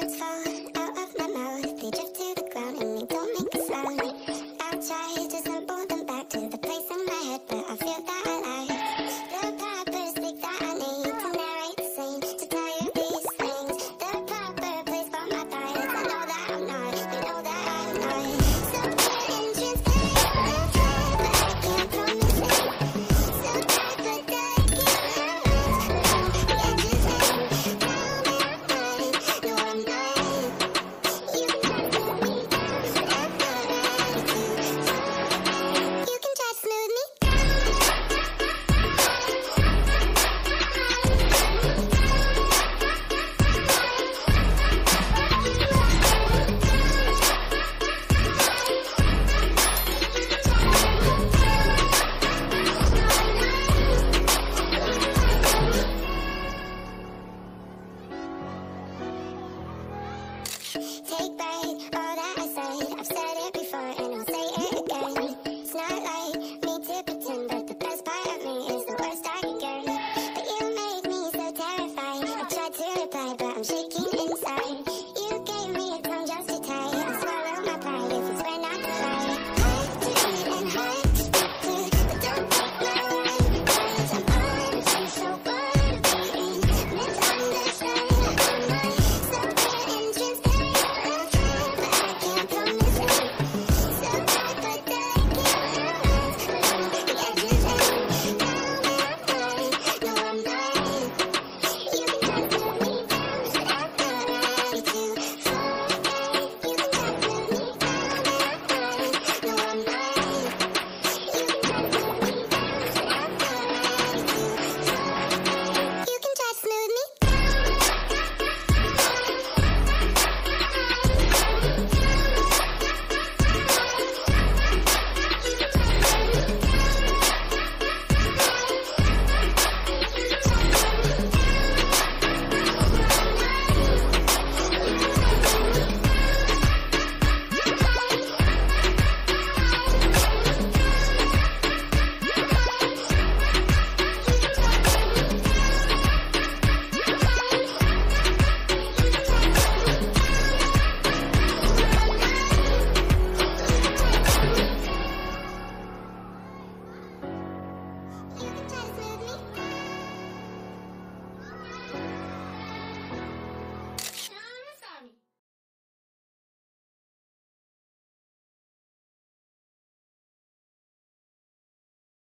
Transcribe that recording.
words fall out of my mouth. They drift to the ground and they don't make a sound. I'll try to stumble them back to the place in my head But I feel Big Bang.